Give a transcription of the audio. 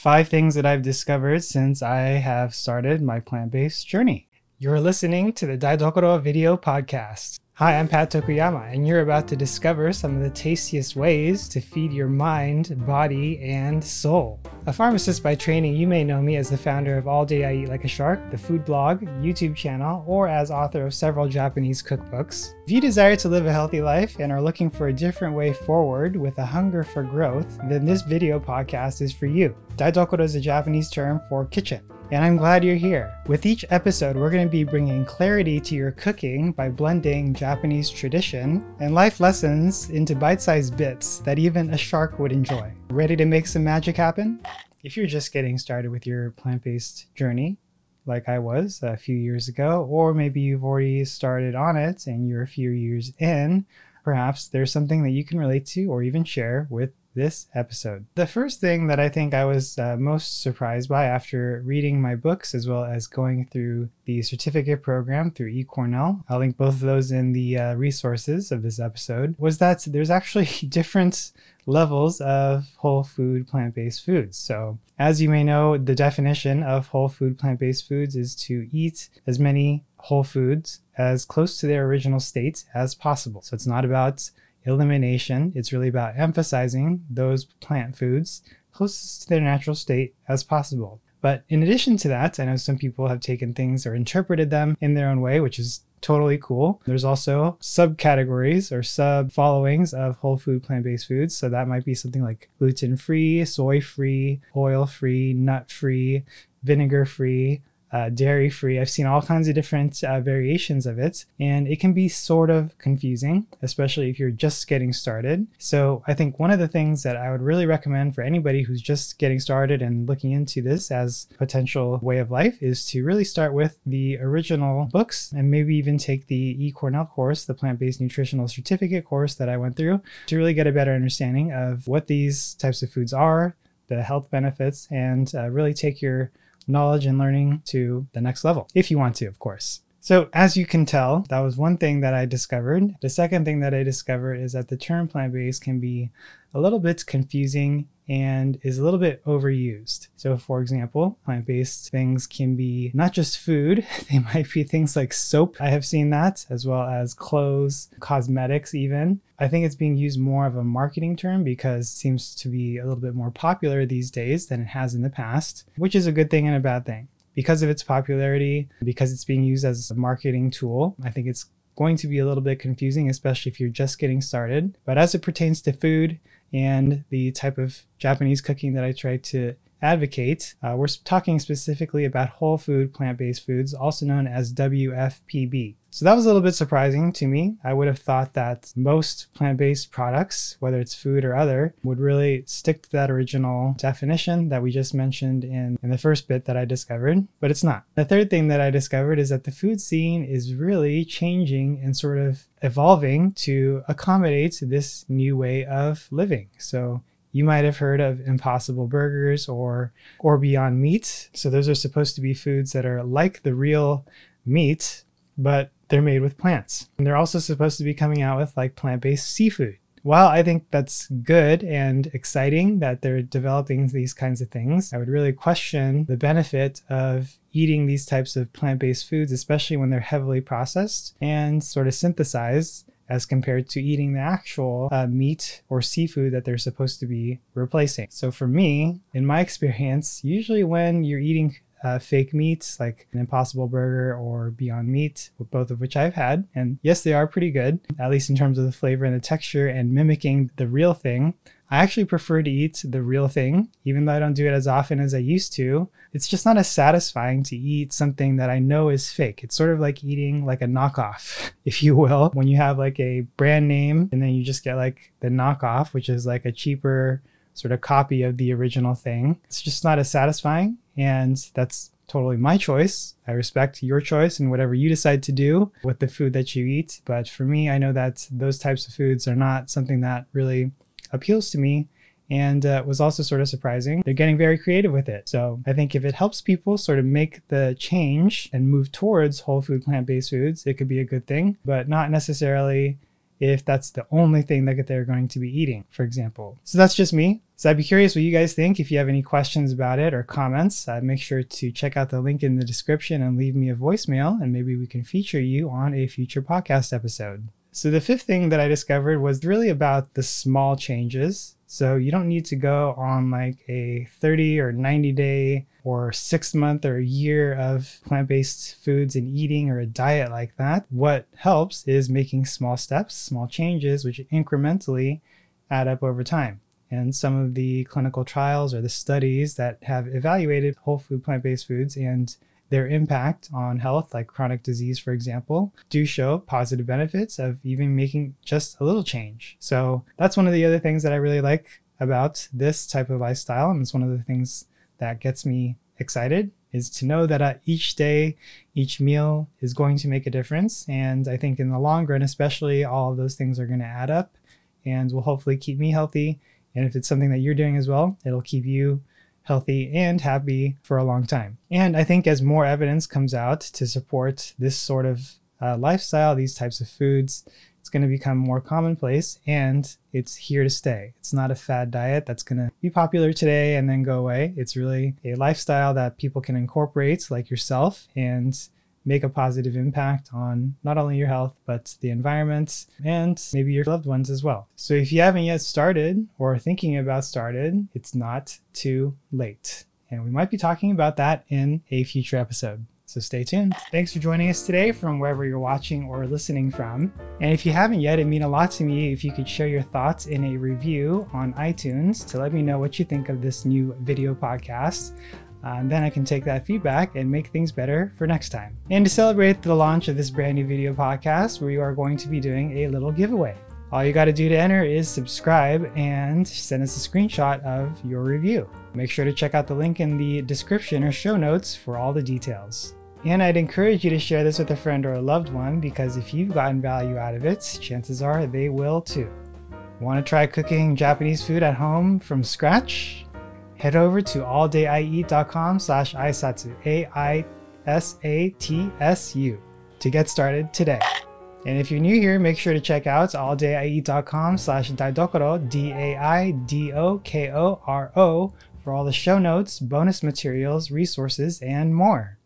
five things that I've discovered since I have started my plant based journey. You're listening to the Daidokoro Video Podcast. Hi, I'm Pat Tokuyama, and you're about to discover some of the tastiest ways to feed your mind, body, and soul. A pharmacist by training, you may know me as the founder of All Day I Eat Like a Shark, the food blog, YouTube channel, or as author of several Japanese cookbooks. If you desire to live a healthy life and are looking for a different way forward with a hunger for growth, then this video podcast is for you. Daidokoro is a Japanese term for kitchen and I'm glad you're here. With each episode, we're going to be bringing clarity to your cooking by blending Japanese tradition and life lessons into bite sized bits that even a shark would enjoy. Ready to make some magic happen? If you're just getting started with your plant based journey, like I was a few years ago, or maybe you've already started on it and you're a few years in, perhaps there's something that you can relate to or even share with this episode. The first thing that I think I was uh, most surprised by after reading my books as well as going through the certificate program through eCornell, I'll link both of those in the uh, resources of this episode, was that there's actually different levels of whole food plant based foods. So, as you may know, the definition of whole food plant based foods is to eat as many whole foods as close to their original state as possible. So, it's not about elimination. It's really about emphasizing those plant foods closest to their natural state as possible. But in addition to that, I know some people have taken things or interpreted them in their own way, which is totally cool. There's also subcategories or sub followings of whole food plant based foods. So that might be something like gluten free, soy free, oil free, nut free, vinegar free, uh, dairy free. I've seen all kinds of different uh, variations of it, and it can be sort of confusing, especially if you're just getting started. So, I think one of the things that I would really recommend for anybody who's just getting started and looking into this as potential way of life is to really start with the original books and maybe even take the eCornell course, the plant based nutritional certificate course that I went through, to really get a better understanding of what these types of foods are, the health benefits, and uh, really take your knowledge and learning to the next level, if you want to, of course. So, as you can tell, that was one thing that I discovered. The second thing that I discovered is that the term plant based can be a little bit confusing and is a little bit overused. So, for example, plant based things can be not just food, they might be things like soap. I have seen that, as well as clothes, cosmetics, even. I think it's being used more of a marketing term because it seems to be a little bit more popular these days than it has in the past, which is a good thing and a bad thing. Because of its popularity, because it's being used as a marketing tool, I think it's going to be a little bit confusing, especially if you're just getting started. But as it pertains to food, and the type of Japanese cooking that I try to advocate. Uh, we're talking specifically about whole food plant based foods, also known as WFPB. So that was a little bit surprising to me. I would have thought that most plant based products, whether it's food or other, would really stick to that original definition that we just mentioned in, in the first bit that I discovered, but it's not. The third thing that I discovered is that the food scene is really changing and sort of evolving to accommodate this new way of living. So you might have heard of impossible burgers or or beyond meat. So those are supposed to be foods that are like the real meat but they're made with plants. And they're also supposed to be coming out with like plant-based seafood. While I think that's good and exciting that they're developing these kinds of things, I would really question the benefit of eating these types of plant based foods, especially when they're heavily processed and sort of synthesized as compared to eating the actual uh, meat or seafood that they're supposed to be replacing. So, for me, in my experience, usually when you're eating uh, fake meats like an Impossible Burger or Beyond Meat, both of which I've had. And yes, they are pretty good, at least in terms of the flavor and the texture and mimicking the real thing. I actually prefer to eat the real thing, even though I don't do it as often as I used to. It's just not as satisfying to eat something that I know is fake. It's sort of like eating like a knockoff, if you will, when you have like a brand name and then you just get like the knockoff, which is like a cheaper sort of copy of the original thing. It's just not as satisfying, and that's totally my choice. I respect your choice and whatever you decide to do with the food that you eat. But for me, I know that those types of foods are not something that really appeals to me and uh, was also sort of surprising. They're getting very creative with it. So I think if it helps people sort of make the change and move towards whole food plant based foods, it could be a good thing, but not necessarily if that's the only thing that they're going to be eating, for example. So that's just me. So I'd be curious what you guys think. If you have any questions about it or comments, uh, make sure to check out the link in the description and leave me a voicemail, and maybe we can feature you on a future podcast episode. So the fifth thing that I discovered was really about the small changes. So you don't need to go on like a 30 or 90 day or six month or a year of plant based foods and eating or a diet like that. What helps is making small steps, small changes, which incrementally add up over time. And some of the clinical trials or the studies that have evaluated whole food plant based foods and their impact on health, like chronic disease, for example, do show positive benefits of even making just a little change. So that's one of the other things that I really like about this type of lifestyle. And it's one of the things that gets me excited is to know that uh, each day, each meal is going to make a difference. And I think in the long run, especially, all of those things are going to add up and will hopefully keep me healthy and if it's something that you're doing as well, it'll keep you healthy and happy for a long time. And I think as more evidence comes out to support this sort of uh, lifestyle, these types of foods, it's going to become more commonplace and it's here to stay. It's not a fad diet that's going to be popular today and then go away. It's really a lifestyle that people can incorporate, like yourself, and make a positive impact on not only your health, but the environment and maybe your loved ones as well. So if you haven't yet started or thinking about started, it's not too late. And we might be talking about that in a future episode. So stay tuned. Thanks for joining us today from wherever you're watching or listening from. And if you haven't yet, it'd mean a lot to me if you could share your thoughts in a review on iTunes to let me know what you think of this new video podcast. Uh, and then I can take that feedback and make things better for next time. And to celebrate the launch of this brand new video podcast, we are going to be doing a little giveaway. All you got to do to enter is subscribe and send us a screenshot of your review. Make sure to check out the link in the description or show notes for all the details. And I'd encourage you to share this with a friend or a loved one because if you've gotten value out of it, chances are they will too. Want to try cooking Japanese food at home from scratch? Head over to alldayieat.com slash aisatsu, A-I-S-A-T-S-U, to get started today. And if you're new here, make sure to check out alldayieat.com slash daidokoro, D-A-I-D-O-K-O-R-O, for all the show notes, bonus materials, resources, and more.